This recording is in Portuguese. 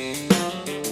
Música